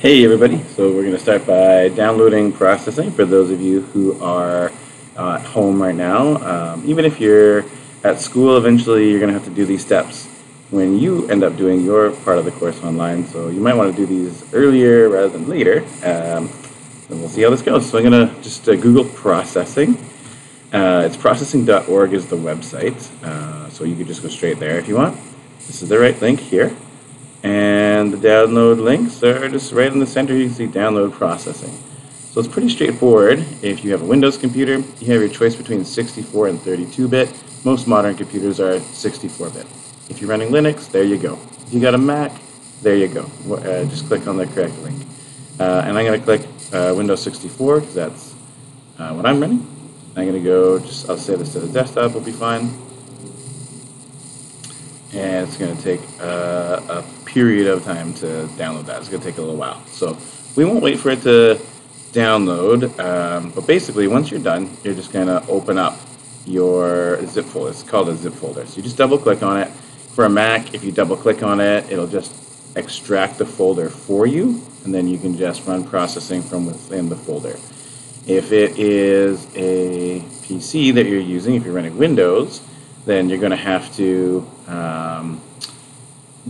Hey everybody, so we're going to start by downloading processing for those of you who are uh, at home right now. Um, even if you're at school, eventually you're going to have to do these steps when you end up doing your part of the course online. So you might want to do these earlier rather than later. Um, and we'll see how this goes. So I'm going to just uh, Google processing. Uh, it's processing.org is the website, uh, so you could just go straight there if you want. This is the right link here. And the download links are just right in the center. You can see download processing. So it's pretty straightforward. If you have a Windows computer, you have your choice between 64 and 32-bit. Most modern computers are 64-bit. If you're running Linux, there you go. If you got a Mac, there you go. Uh, just click on the correct link. Uh, and I'm going to click uh, Windows 64 because that's uh, what I'm running. I'm going to go, just I'll save this to the desktop, will be fine and it's going to take uh, a period of time to download that. It's going to take a little while. So we won't wait for it to download, um, but basically once you're done, you're just going to open up your zip folder. It's called a zip folder. So you just double click on it. For a Mac, if you double click on it, it'll just extract the folder for you, and then you can just run processing from within the folder. If it is a PC that you're using, if you're running Windows, then you're going to have to um,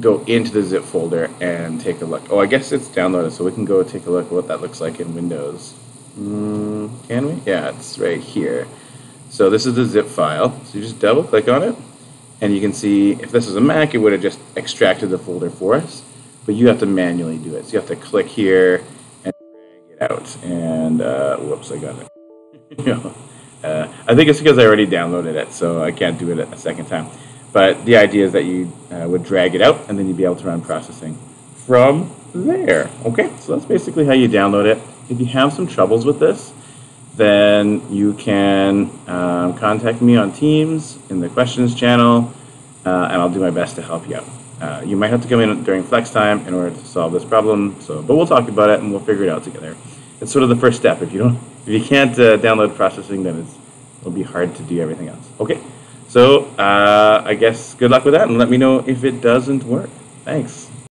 go into the zip folder and take a look. Oh, I guess it's downloaded, so we can go take a look at what that looks like in Windows. Mm, can we? Yeah, it's right here. So this is the zip file. So you just double click on it, and you can see if this is a Mac, it would have just extracted the folder for us. But you have to manually do it. So you have to click here and drag it out. And uh, whoops, I got it. Uh, I think it's because I already downloaded it, so I can't do it a second time. But the idea is that you uh, would drag it out, and then you'd be able to run processing from there. Okay, so that's basically how you download it. If you have some troubles with this, then you can um, contact me on Teams in the questions channel, uh, and I'll do my best to help you out. Uh, you might have to come in during flex time in order to solve this problem. So, but we'll talk about it and we'll figure it out together. It's sort of the first step. If you don't if you can't uh, download processing, then it's it'll be hard to do everything else. Okay, so uh, I guess good luck with that, and let me know if it doesn't work. Thanks.